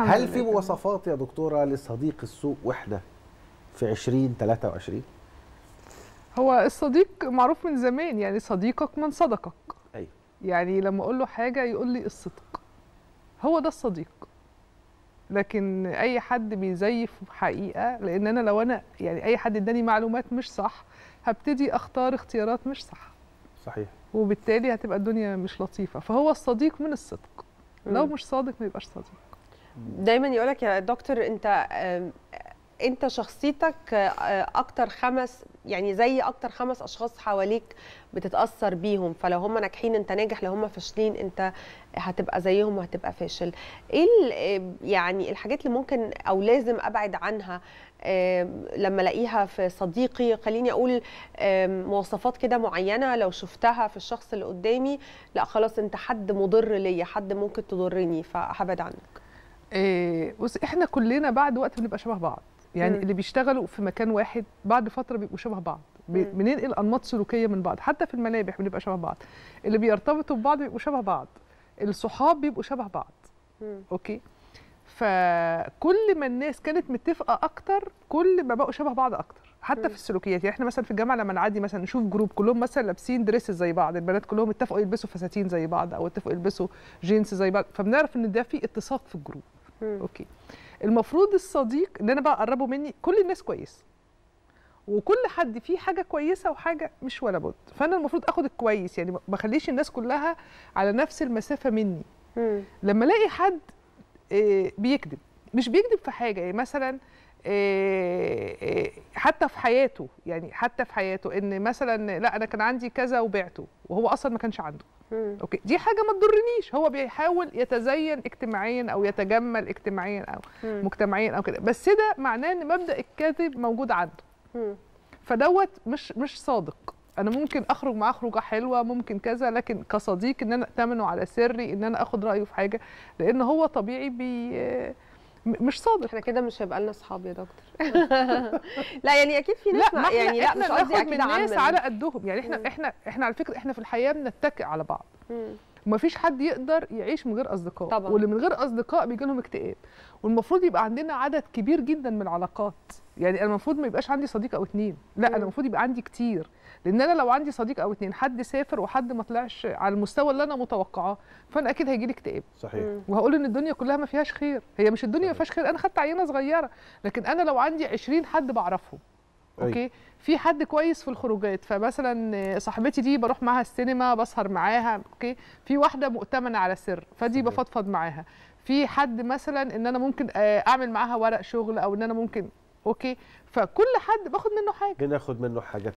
هل في. مواصفات يا دكتورة لصديق السوء وإحنا في 2023 هو الصديق معروف من زمان يعني صديقك من صدقك. أيوه. يعني لما أقول له حاجة يقول لي الصدق. هو ده الصديق. لكن أي حد بيزيف حقيقة لأن أنا لو أنا يعني أي حد إداني معلومات مش صح هبتدي أختار اختيارات مش صح. صحيح. وبالتالي هتبقى الدنيا مش لطيفة. فهو الصديق من الصدق. لو. مش صادق ما يبقاش صديق. دايما يقولك يا دكتور أنت أنت شخصيتك آه، أكتر خمس يعني زي أكتر خمس أشخاص حواليك بتتأثر بيهم. فلو هم ناجحين أنت ناجح. لو هم فاشلين أنت هتبقى زيهم وهتبقى فاشل. إيه يعني الحاجات اللي ممكن أو لازم أبعد عنها لما ألاقيها في صديقي خليني أقول مواصفات كده معينة لو شفتها في الشخص اللي قدامي لا خلاص أنت حد مضر ليا حد ممكن تضرني فهبعد عنك. إيه بص إحنا كلنا بعد وقت بنبقى شبه بعض يعني مم. اللي بيشتغلوا في مكان واحد بعد فترة بيبقوا شبه بعض. بننقل انماط سلوكية من بعض حتى في الملامح بنبقى شبه بعض اللي بيرتبطوا ببعض بيبقوا شبه بعض الصحاب بيبقوا شبه بعض مم. okay فكل ما الناس كانت متفقة أكتر كل ما بقوا شبه بعض أكتر حتى مم. في السلوكيات يعني إحنا مثلا في الجامعة لما نعدي مثلا نشوف group كلهم مثلا لابسين dresses زي بعض البنات كلهم اتفقوا يلبسوا فساتين زي بعض أو اتفقوا يلبسوا جينز زي بعض فبنعرف إن ده في اتساق في ال group. okay. المفروض الصديق إن أنا بقى أقربه مني كل الناس كويس وكل حد فيه حاجة كويسة وحاجة مش ولا بد. فأنا المفروض آخد الكويس يعني ما بخليش الناس كلها على نفس المسافة مني. مم. لما ألاقي حد آه، بيكذب. مش بيكذب في حاجة يعني مثلا آه، آه، حتى في حياته يعني حتى في حياته إن مثلا لأ أنا كان عندي كذا وبعته وهو أصلا ما كانش عنده. okay. دي حاجة ما تضرنيش. هو بيحاول يتزين اجتماعيا أو يتجمل اجتماعيا أو مم. مجتمعيا أو كده. بس ده معناه إن مبدأ الكذب موجود عنده. مم. فدوت مش مش صادق. أنا ممكن أخرج معاه خروجه حلوة ممكن كذا لكن كصديق إن أنا أأتمنه على سري إن أنا آخد رأيه في حاجة. لأن هو طبيعي بي مش صادق إحنا كده مش هيبقى لنا اصحاب يا دكتور لا يعني أكيد في ناس لا ما ما يعني لا مش قصدي من أكيد الناس عمم. على قدهم يعني إحنا مم. إحنا إحنا على فكرة إحنا في الحياة بنتكئ على بعض مم. ومفيش حد يقدر يعيش من غير أصدقاء طبعاً. واللي من غير أصدقاء بيجي لهم اكتئاب والمفروض يبقى عندنا عدد كبير جدا من العلاقات يعني أنا المفروض ما يبقاش عندي صديق أو اتنين. لا. أنا المفروض يبقى عندي كتير. لأن أنا لو عندي صديق أو اتنين حد سافر وحد ما طلعش على المستوى اللي أنا متوقعاه فأنا أكيد هيجي لي اكتئاب. صحيح. وهقول إن الدنيا كلها ما فيهاش خير. هي مش الدنيا ما فيهاش خير. أنا خدت عينة صغيرة. لكن أنا لو عندي 20 حد بعرفهم أيوة. okay؟ في حد كويس في الخروجات. فمثلا صاحبتي دي بروح معاها السينما بسهر معاها okay؟ في واحدة مؤتمنة على سر فدي. بفضفض معاها. في حد مثلا إن أنا ممكن آه، أعمل معاها ورق شغل أو إن أنا ممكن أوكي؟ فكل حد باخد منه حاجة. بناخد منه حاجات